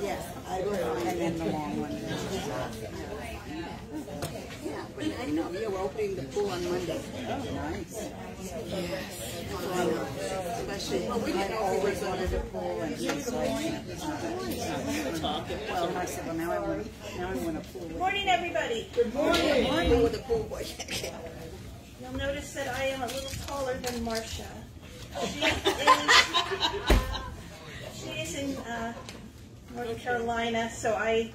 Yes, I will, and then the long one. Yeah, but I know, you're opening the pool on Monday. Oh, nice. Especially, well, we didn't always wanted a pool and so. Well, I said, well, now I want, now I want a pool. Good morning, everybody. Good morning. Morning with a pool boy. You'll notice that I am a little taller than Marcia. She is, she is in uh, North Carolina, so I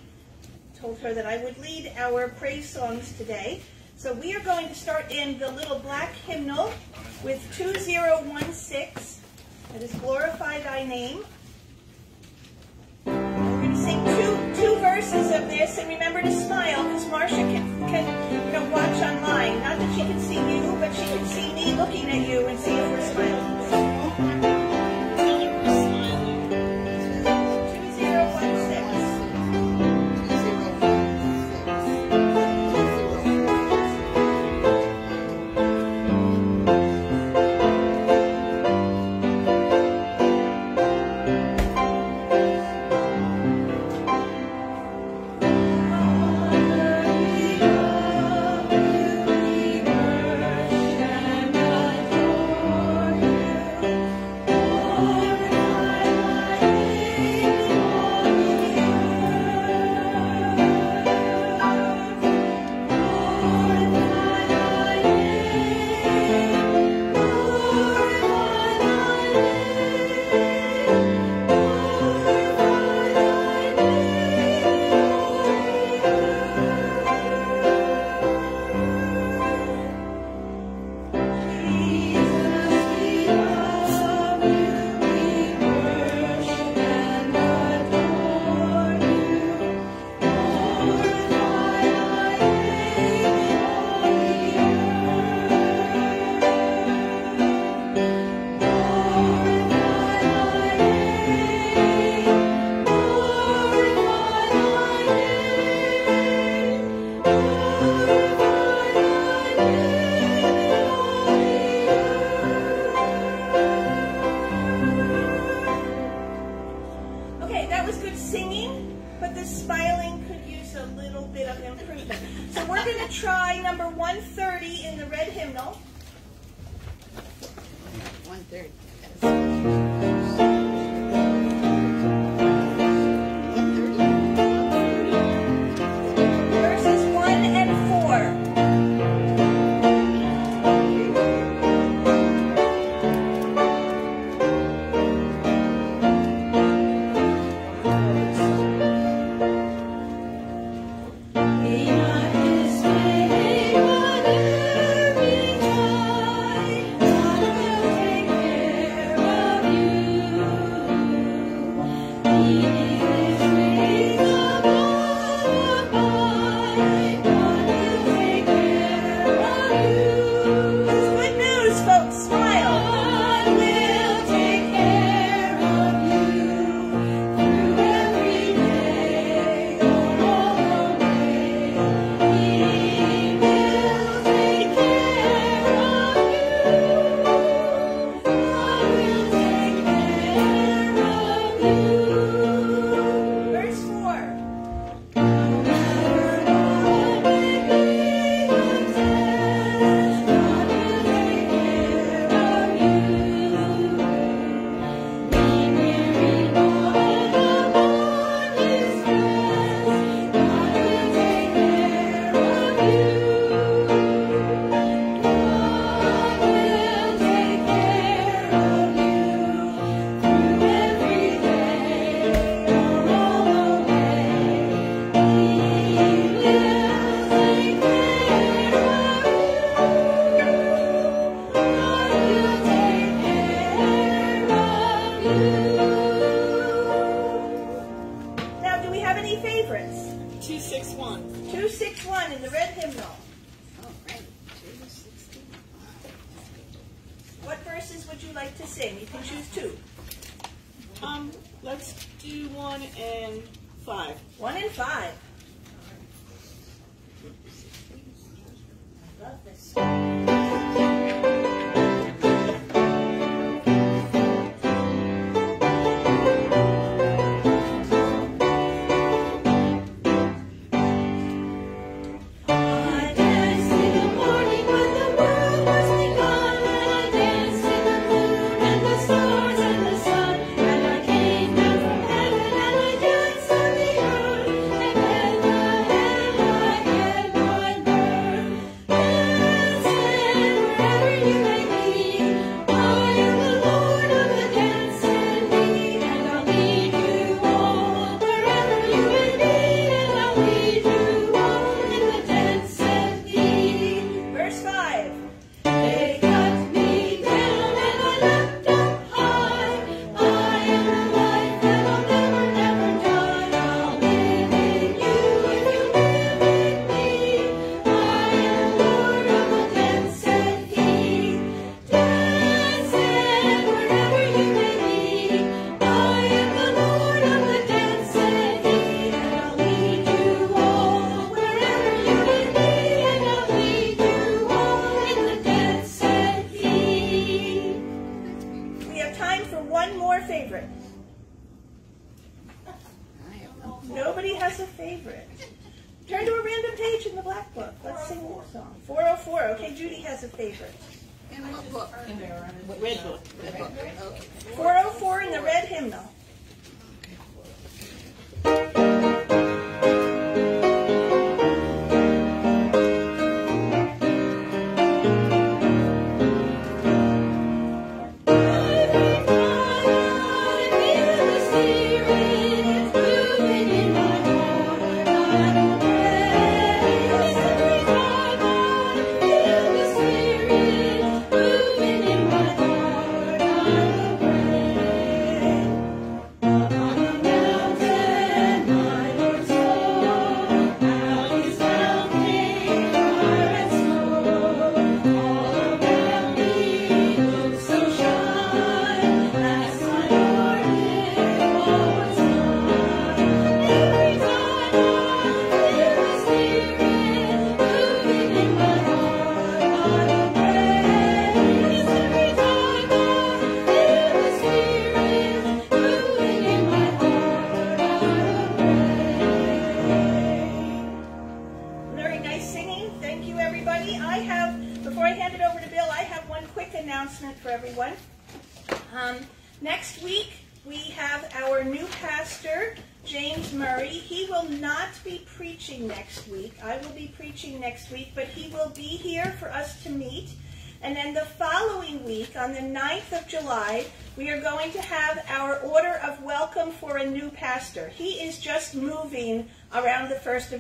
told her that I would lead our praise songs today. So we are going to start in the little black hymnal with 2016. That is Glorify Thy Name. We're going to sing two, two verses of this, and remember to smile, because Marcia can, can you know, watch online. Not that she can see you, but she can see me looking at you and see if we're smiling.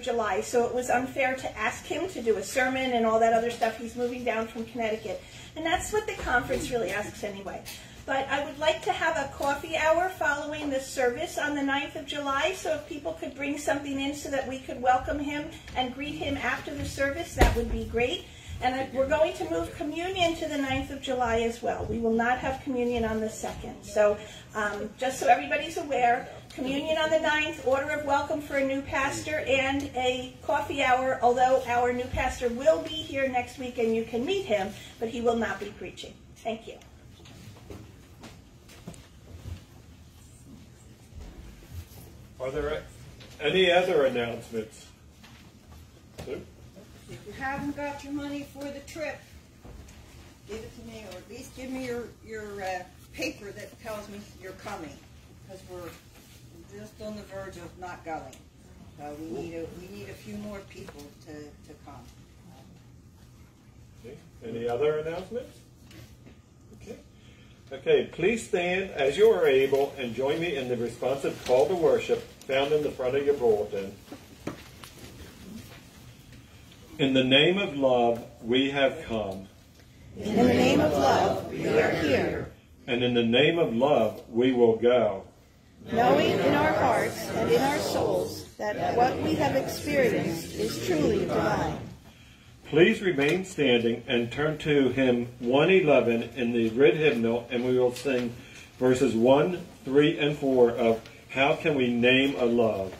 July, so it was unfair to ask him to do a sermon and all that other stuff. He's moving down from Connecticut. And that's what the conference really asks anyway. But I would like to have a coffee hour following the service on the 9th of July, so if people could bring something in so that we could welcome him and greet him after the service, that would be great. And we're going to move communion to the 9th of July as well. We will not have communion on the 2nd. So um, just so everybody's aware, communion on the 9th, order of welcome for a new pastor, and a coffee hour, although our new pastor will be here next week and you can meet him, but he will not be preaching. Thank you. Are there any other announcements? If you haven't got your money for the trip, give it to me, or at least give me your, your, uh, paper that tells me you're coming, because we're just on the verge of not going. So we need a, we need a few more people to, to come. Okay. Any other announcements? Okay. Okay, please stand as you are able and join me in the responsive call to worship found in the front of your bulletin. In the name of love, we have come. In the name of love, we are here, And in the name of love, we will go. Knowing in our hearts and in our souls that what we have experienced is truly divine. Please remain standing and turn to hymn 111 in the red hymnal, and we will sing verses 1, 3, and 4 of How Can We Name a Love?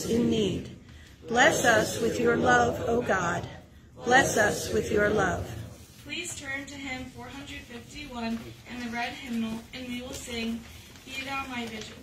Souls in need. Bless us with your love, O God. Bless us with your love. Please turn to hymn 451 in the red hymnal, and we will sing, Be Thou My Vision.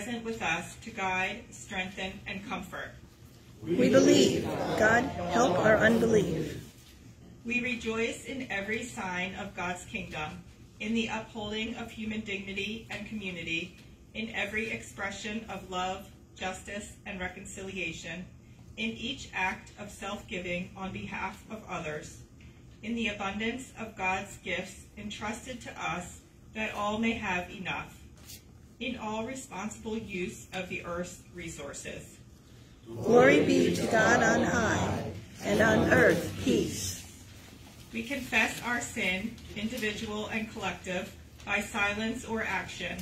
Present with us to guide, strengthen, and comfort. We believe. God, help our unbelief. We rejoice in every sign of God's kingdom, in the upholding of human dignity and community, in every expression of love, justice, and reconciliation, in each act of self-giving on behalf of others, in the abundance of God's gifts entrusted to us that all may have enough, in all responsible use of the earth's resources. Glory be to God on high, and on earth peace. We confess our sin, individual and collective, by silence or action,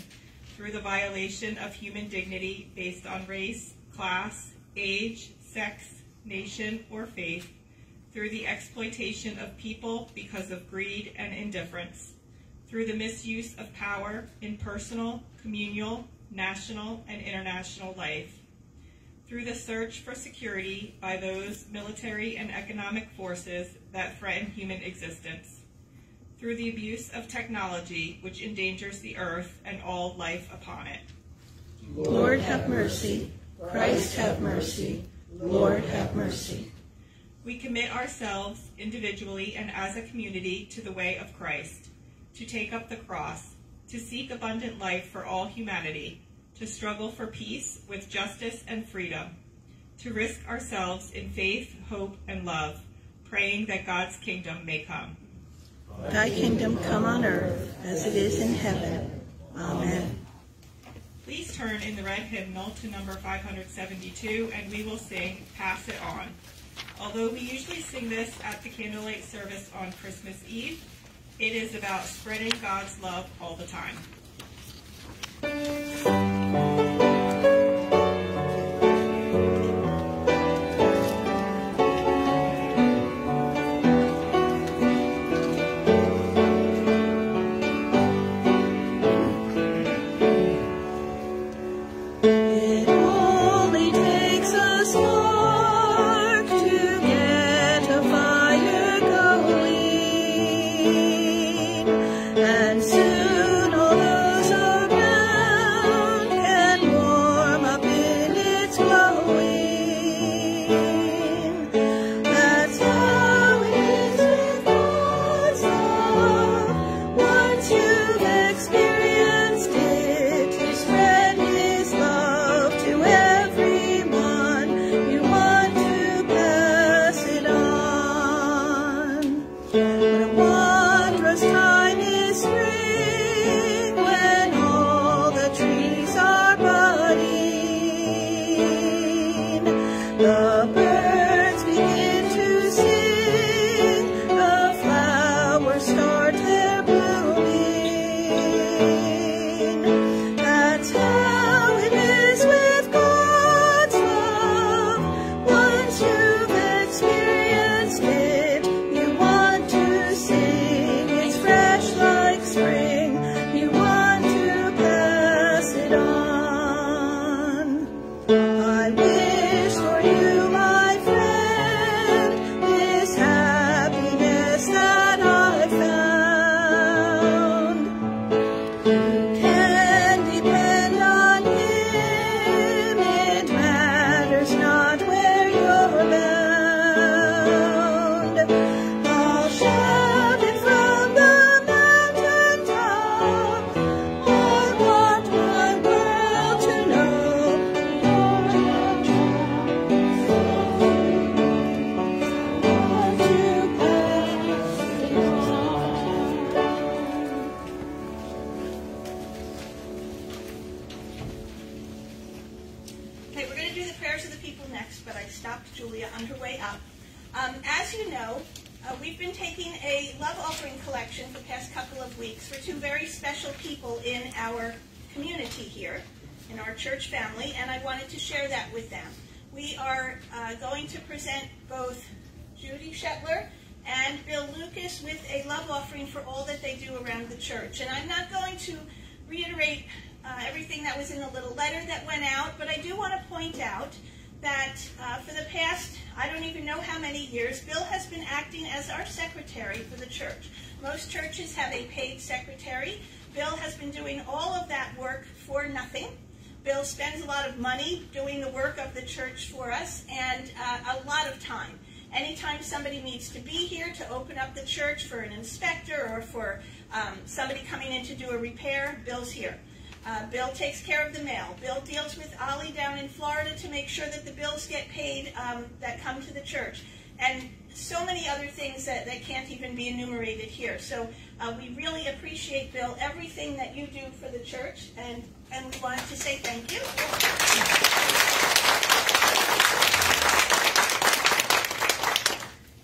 through the violation of human dignity based on race, class, age, sex, nation, or faith, through the exploitation of people because of greed and indifference, through the misuse of power in personal, communal, national, and international life, through the search for security by those military and economic forces that threaten human existence, through the abuse of technology which endangers the earth and all life upon it. Lord have mercy. Christ have mercy. Lord have mercy. We commit ourselves individually and as a community to the way of Christ, to take up the cross, to seek abundant life for all humanity, to struggle for peace with justice and freedom, to risk ourselves in faith, hope, and love, praying that God's kingdom may come. Thy kingdom come on earth as it is in heaven. Amen. Please turn in the red hymnal to number 572 and we will sing Pass It On. Although we usually sing this at the candlelight service on Christmas Eve, It is about spreading God's love all the time. Around the church. And I'm not going to reiterate uh, everything that was in the little letter that went out, but I do want to point out that uh, for the past, I don't even know how many years, Bill has been acting as our secretary for the church. Most churches have a paid secretary. Bill has been doing all of that work for nothing. Bill spends a lot of money doing the work of the church for us and uh, a lot of time. Anytime somebody needs to be here to open up the church for an inspector or for um, somebody coming in to do a repair, Bill's here. Uh, Bill takes care of the mail. Bill deals with Ollie down in Florida to make sure that the bills get paid um, that come to the church. And so many other things that, that can't even be enumerated here. So uh, we really appreciate, Bill, everything that you do for the church, and, and we wanted to say thank you.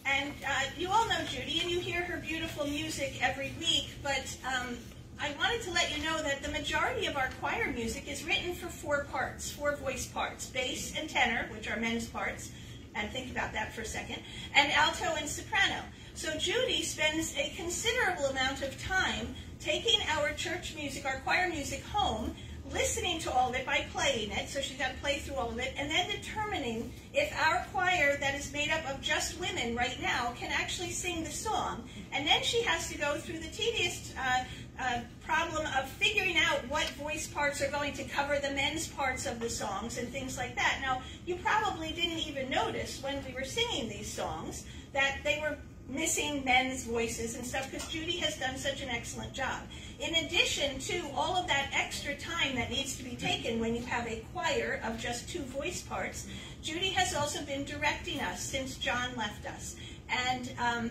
And uh, you all know Judy, and you hear her beautiful music every week, but um, I wanted to let you know that the majority of our choir music is written for four parts, four voice parts, bass and tenor, which are men's parts, and think about that for a second, and alto and soprano. So Judy spends a considerable amount of time taking our church music, our choir music home, listening to all of it by playing it, so she's got to play through all of it, and then determining if our choir that is made up of just women right now can actually sing the song. And then she has to go through the tedious uh, uh, problem of figuring out what voice parts are going to cover the men's parts of the songs and things like that. Now, you probably didn't even notice when we were singing these songs that they were missing men's voices and stuff because Judy has done such an excellent job. In addition to all of that extra time that needs to be taken when you have a choir of just two voice parts, Judy has also been directing us since John left us. And um,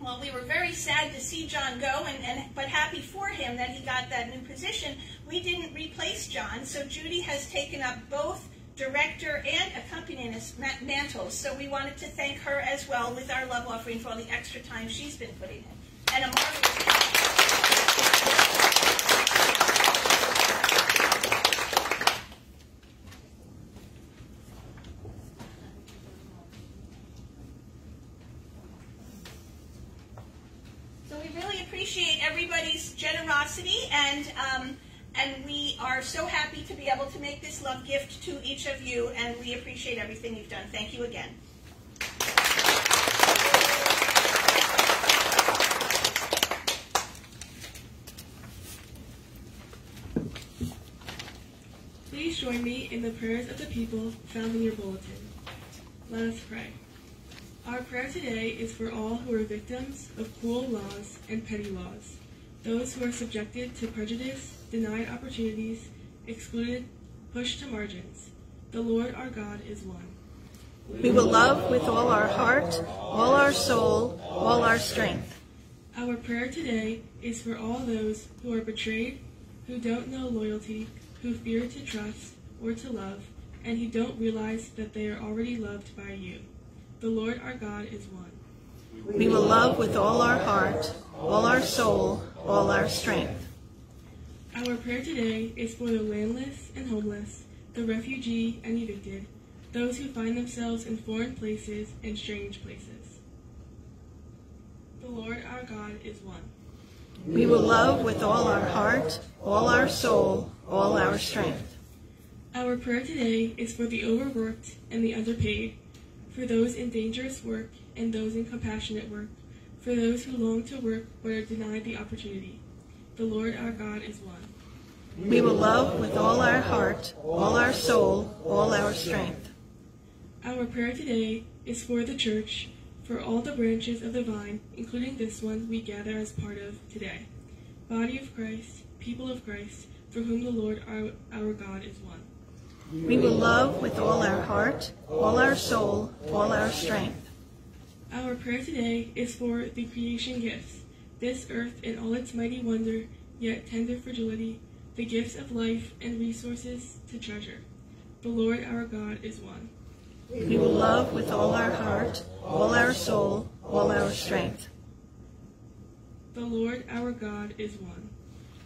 well, we were very sad to see John go, and, and but happy for him that he got that new position. We didn't replace John, so Judy has taken up both director and accompanist ma- mantles. So we wanted to thank her as well with our love offering for all the extra time she's been putting in. and a marvelous job. So we really appreciate everybody's generosity, and um, and we are so happy to be able to make this love gift to each of you, and we appreciate everything you've done. Thank you again. Please join me in the prayers of the people found in your bulletin. Let us pray. Our prayer today is for all who are victims of cruel laws and petty laws, those who are subjected to prejudice, denied opportunities, excluded, pushed to margins. The Lord our God is one. We will love with all our heart, all our soul, all our strength. Our prayer today is for all those who are betrayed, who don't know loyalty, who fear to trust or to love, and who don't realize that they are already loved by you. The Lord our God is one. We will love with all our heart, all our soul, all our strength. Our prayer today is for the landless and homeless, the refugee and evicted, those who find themselves in foreign places and strange places. The Lord our God is one. We will love with all our heart, all our soul, all our strength. Our prayer today is for the overworked and the underpaid, for those in dangerous work and those in compassionate work, for those who long to work but are denied the opportunity. The Lord our God is one. We will love with all our heart, all our soul, all our strength. Our prayer today is for the church, for all the branches of the vine, including this one we gather as part of today. Body of Christ, people of Christ, for whom the Lord our, our God is one. We will love with all our heart, all our soul, all our strength. Our prayer today is for the creation gifts, this earth in all its mighty wonder, yet tender fragility, the gifts of life and resources to treasure. The Lord our God is one. We will love with all our heart, all our soul, all our strength. The Lord our God is one.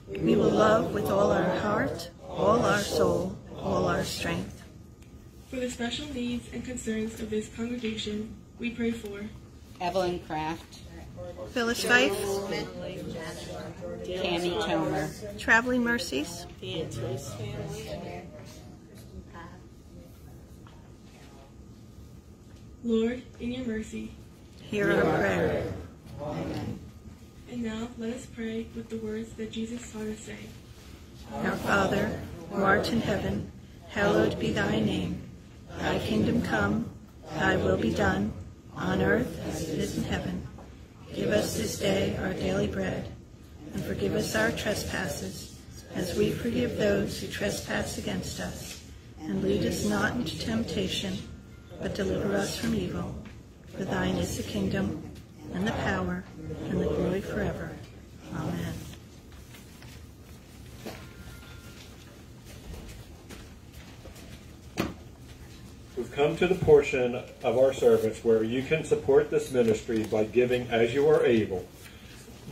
We will love with all our heart, all our soul, all our strength. For the special needs and concerns of this congregation, we pray for Evelyn Kraft, Phyllis Fife, Tammy Tomer, Traveling Mercies, The Antis family. Lord, in your mercy. hear our prayer. And now let us pray with the words that Jesus taught us say. Our Father, who art in heaven, hallowed be thy name. Thy kingdom come, thy will be done, on earth as it is in heaven. Give us this day our daily bread, and forgive us our trespasses, as we forgive those who trespass against us. And lead us not into temptation, but deliver us from evil. For thine is the kingdom, and the power, and the glory forever. Amen. We've come to the portion of our service where you can support this ministry by giving as you are able.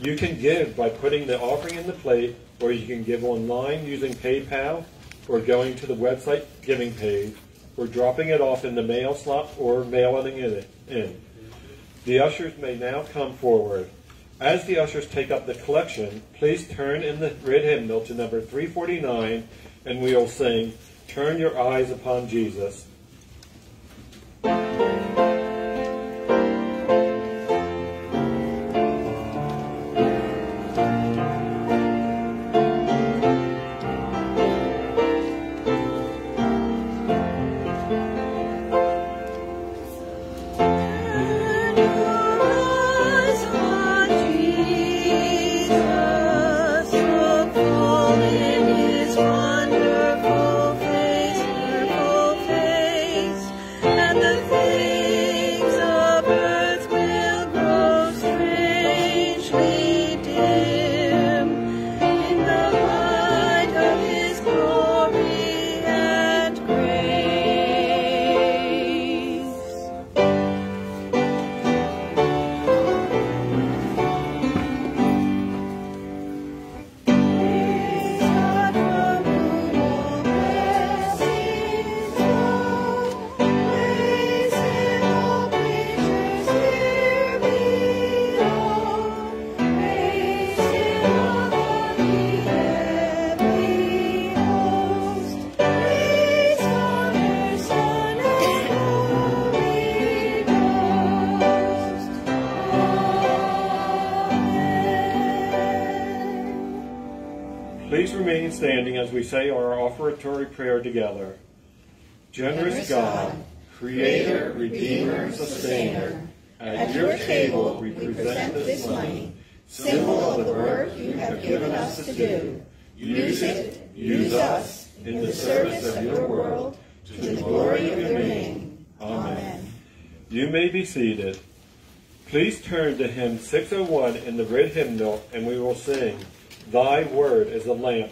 You can give by putting the offering in the plate, or you can give online using PayPal, or going to the website giving page, or dropping it off in the mail slot, or mailing it in. The ushers may now come forward. As the ushers take up the collection, please turn in the red hymnal to number 349, and we will sing, Turn Your Eyes Upon Jesus. Standing as we say our offertory prayer together. Generous God, Creator, Redeemer, Sustainer, at your table we present this money, symbol of the work you have given us to do. Use it, use us, in the service of your world, to the glory of your name. Amen. You may be seated. Please turn to hymn 601 in the red hymnal and we will sing, Thy word is a lamp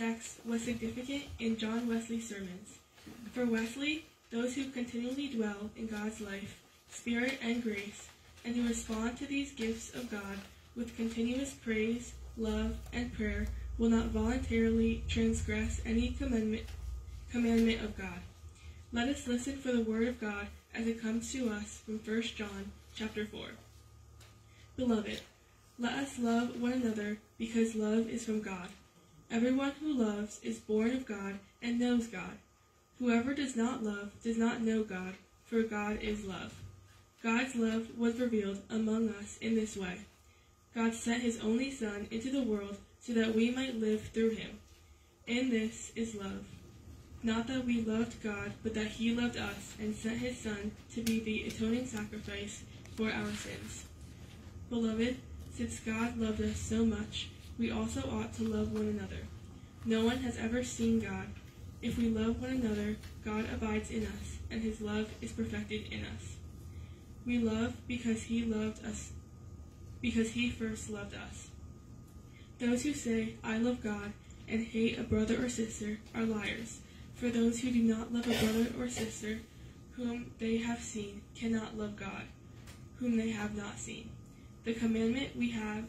text was significant in John Wesley's sermons. For Wesley, those who continually dwell in God's life, spirit, and grace, and who respond to these gifts of God with continuous praise, love, and prayer will not voluntarily transgress any commandment, commandment of God. Let us listen for the word of God as it comes to us from 1 John chapter 4. Beloved, let us love one another because love is from God. Everyone who loves is born of God and knows God. Whoever does not love does not know God, for God is love. God's love was revealed among us in this way. God sent his only Son into the world so that we might live through him. And this is love. Not that we loved God, but that he loved us and sent his Son to be the atoning sacrifice for our sins. Beloved, since God loved us so much, we also ought to love one another. No one has ever seen God. If we love one another, God abides in us, and his love is perfected in us. We love because he loved us, because he first loved us. Those who say, I love God, and hate a brother or sister are liars. For those who do not love a brother or sister whom they have seen cannot love God, whom they have not seen. The commandment we have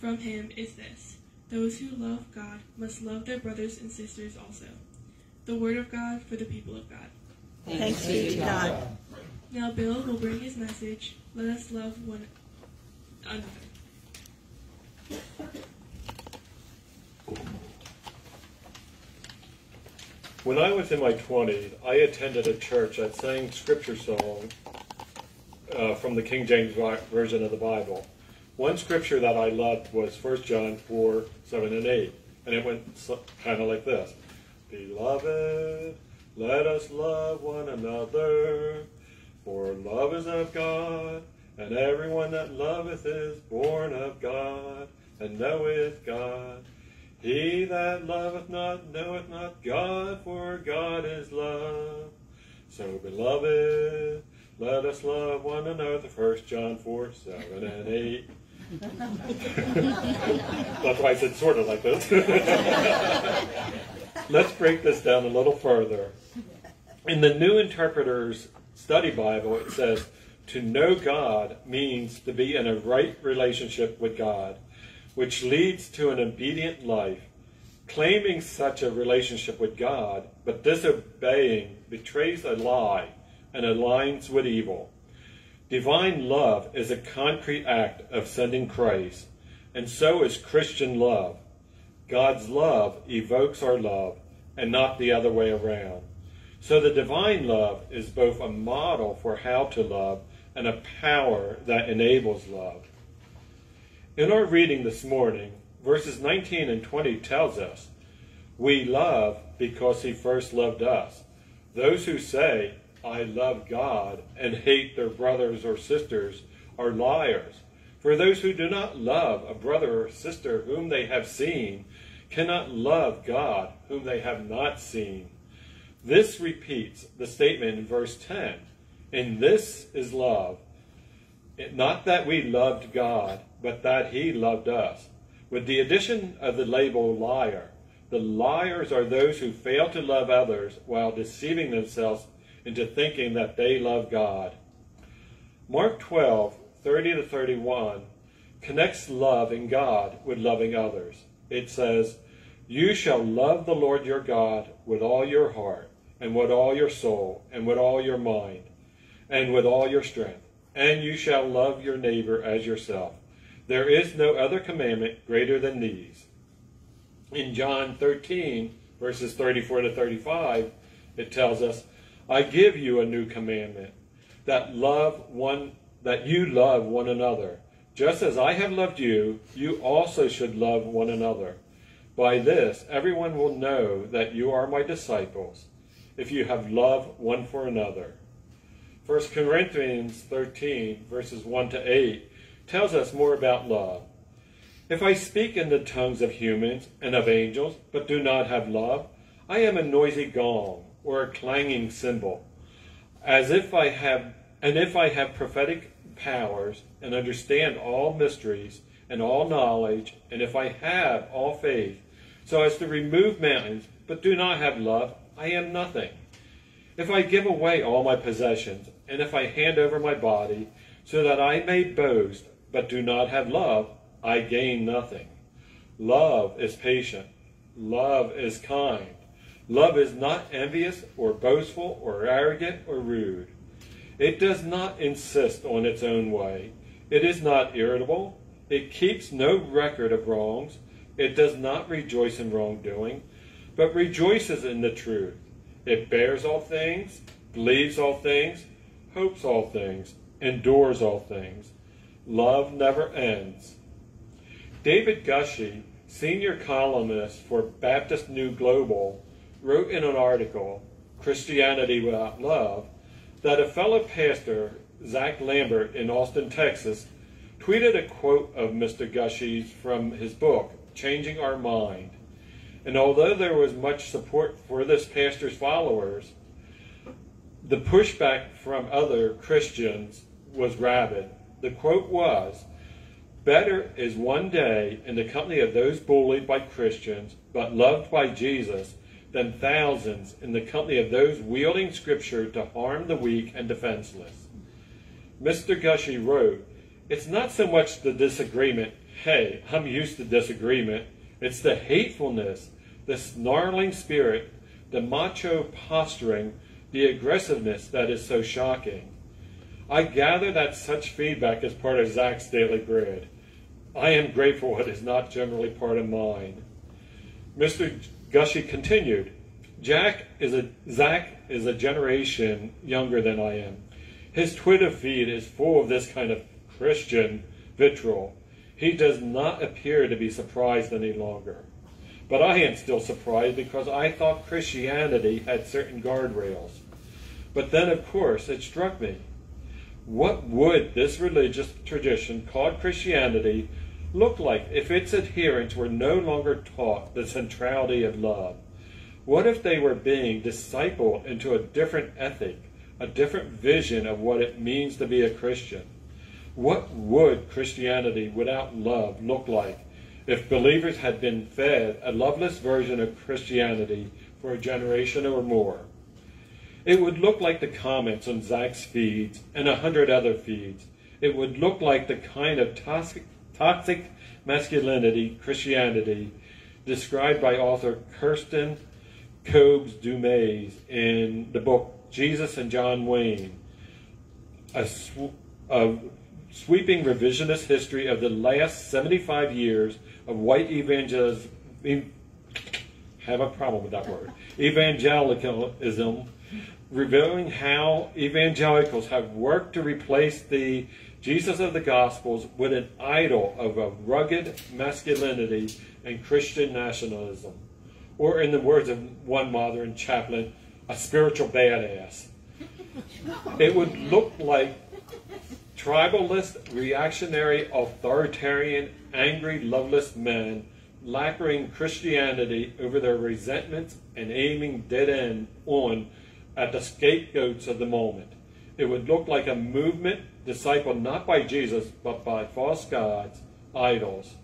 from him is this those who love God must love their brothers and sisters also. The word of God for the people of God. Thanks be to God. Now, Bill will bring his message. Let us love one another. When I was in my 20s, I attended a church that sang scripture songs uh, from the King James Version of the Bible. One scripture that I loved was 1 John 4, 7, and 8. And it went kind of like this Beloved, let us love one another, for love is of God, and everyone that loveth is born of God, and knoweth God. He that loveth not knoweth not God, for God is love. So, beloved, let us love one another. 1 John 4, 7 and 8. That's why I said sort of like this. Let's break this down a little further. In the New Interpreter's Study Bible, it says, to know God means to be in a right relationship with God which leads to an obedient life. Claiming such a relationship with God, but disobeying, betrays a lie and aligns with evil. Divine love is a concrete act of sending Christ, and so is Christian love. God's love evokes our love, and not the other way around. So the divine love is both a model for how to love and a power that enables love. In our reading this morning, verses 19 and 20 tells us, We love because he first loved us. Those who say, I love God and hate their brothers or sisters are liars. For those who do not love a brother or sister whom they have seen cannot love God whom they have not seen. This repeats the statement in verse 10. And this is love. Not that we loved God, but that he loved us. With the addition of the label liar, the liars are those who fail to love others while deceiving themselves into thinking that they love God. Mark 12, 30 to 31 connects love in God with loving others. It says, You shall love the Lord your God with all your heart, and with all your soul, and with all your mind, and with all your strength. And you shall love your neighbor as yourself. There is no other commandment greater than these. In John 13, verses 34 to 35, it tells us, I give you a new commandment, that love one that you love one another. Just as I have loved you, you also should love one another. By this everyone will know that you are my disciples, if you have love one for another. 1 Corinthians 13, verses 1 to 8, tells us more about love. If I speak in the tongues of humans and of angels, but do not have love, I am a noisy gong or a clanging cymbal. As if I have, and if I have prophetic powers and understand all mysteries and all knowledge, and if I have all faith, so as to remove mountains, but do not have love, I am nothing. If I give away all my possessions, and if I hand over my body, so that I may boast, but do not have love, I gain nothing. Love is patient. Love is kind. Love is not envious or boastful or arrogant or rude. It does not insist on its own way. It is not irritable. It keeps no record of wrongs. It does not rejoice in wrongdoing, but rejoices in the truth. It bears all things, believes all things, hopes all things, endures all things. Love never ends. David Gushee, senior columnist for Baptist News Global, wrote in an article, Christianity Without Love, that a fellow pastor, Zach Lambert in Austin, Texas, tweeted a quote of Mr. Gushee's from his book, Changing Our Mind. And although there was much support for this pastor's followers, the pushback from other Christians was rabid. The quote was, Better is one day in the company of those bullied by Christians, but loved by Jesus, than thousands in the company of those wielding Scripture to harm the weak and defenseless. Mr. Gushee wrote, It's not so much the disagreement, hey, I'm used to disagreement. It's the hatefulness, the snarling spirit, the macho posturing, the aggressiveness that is so shocking. I gather that such feedback is part of Zach's daily bread. I am grateful it is not generally part of mine. Mr. Gushee continued, Jack is a Zach is a generation younger than I am. His Twitter feed is full of this kind of Christian vitriol. He does not appear to be surprised any longer. But I am still surprised because I thought Christianity had certain guardrails. But then, of course, it struck me. What would this religious tradition called Christianity look like if its adherents were no longer taught the centrality of love? What if they were being discipled into a different ethic, a different vision of what it means to be a Christian? What would Christianity without love look like if believers had been fed a loveless version of Christianity for a generation or more? It would look like the comments on Zach's feeds and a hundred other feeds. It would look like the kind of toxic, toxic masculinity Christianity described by author Kirsten Kobes Du Mez in the book Jesus and John Wayne, a, sw- a sweeping revisionist history of the last 75 years of white evangelism. Have a problem with that word. Evangelicalism, revealing how evangelicals have worked to replace the Jesus of the Gospels with an idol of a rugged masculinity and Christian nationalism or in the words of one modern chaplain, a spiritual badass. It would look like tribalist, reactionary, authoritarian, angry, loveless men lacquering Christianity over their resentments and aiming dead end on at the scapegoats of the moment. It would look like a movement discipled not by Jesus, but by false gods, idols.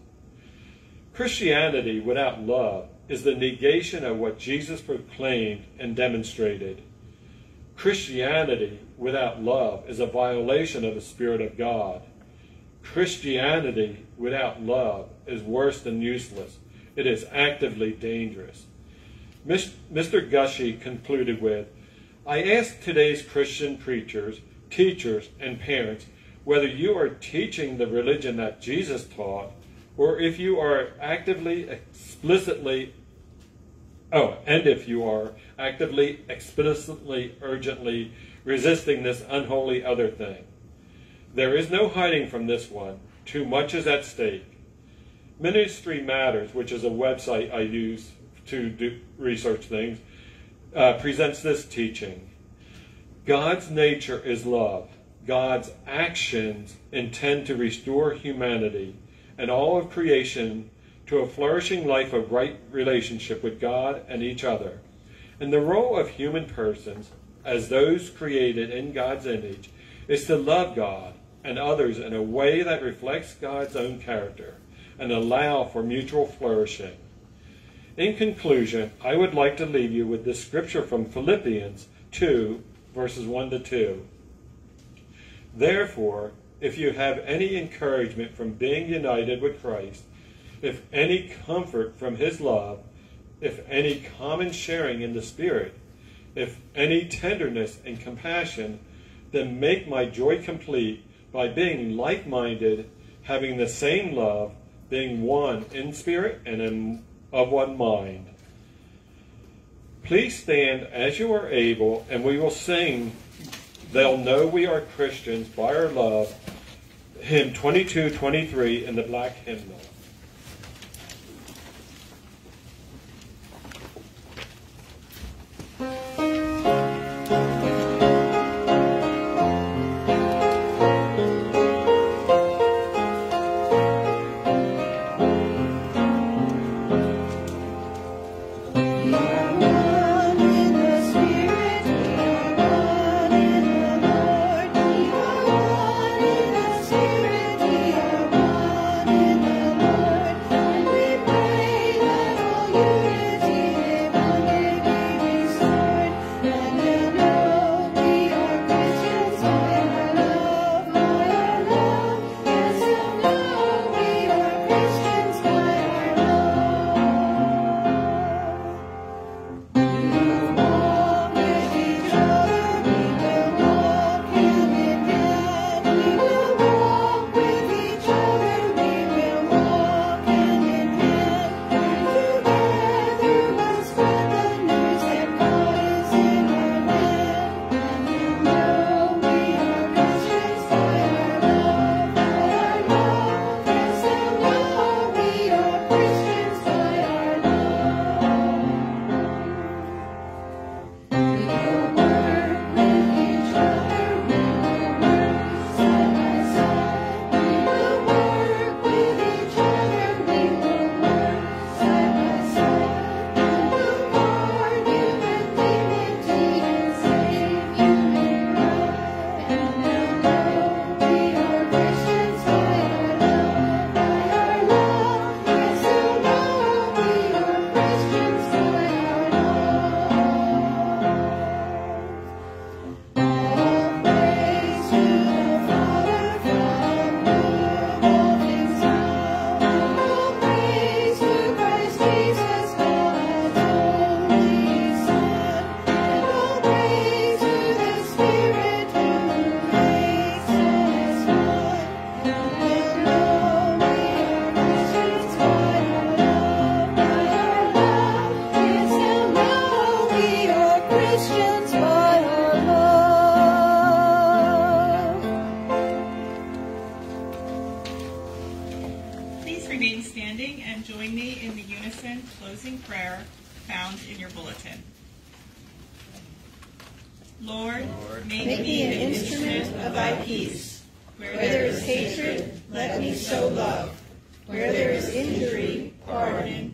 Christianity without love is the negation of what Jesus proclaimed and demonstrated. Christianity without love is a violation of the Spirit of God. Christianity without love is worse than useless. It is actively dangerous. Mr. Gushee concluded with I ask today's Christian preachers, teachers, and parents whether you are teaching the religion that Jesus taught or if you are actively, explicitly, oh, and if you are actively, explicitly, urgently resisting this unholy other thing. There is no hiding from this one. Too much is at stake. Ministry Matters, which is a website I use to do research things, uh, presents this teaching. God's nature is love. God's actions intend to restore humanity and all of creation to a flourishing life of right relationship with God and each other. And the role of human persons, as those created in God's image, is to love God and others in a way that reflects God's own character and allow for mutual flourishing. In conclusion, I would like to leave you with this scripture from Philippians 2, verses 1 to 2. Therefore, if you have any encouragement from being united with Christ, if any comfort from his love, if any common sharing in the Spirit, if any tenderness and compassion, then make my joy complete by being like minded, having the same love, being one in spirit and in, of one mind. Please stand as you are able, and we will sing They'll know we are Christians by our love. Hymn 2223 in the black hymnal. closing prayer found in your bulletin. Lord, Lord make, make me an instrument of thy peace. Where there is hatred, let me sow love. Where there is injury, pardon.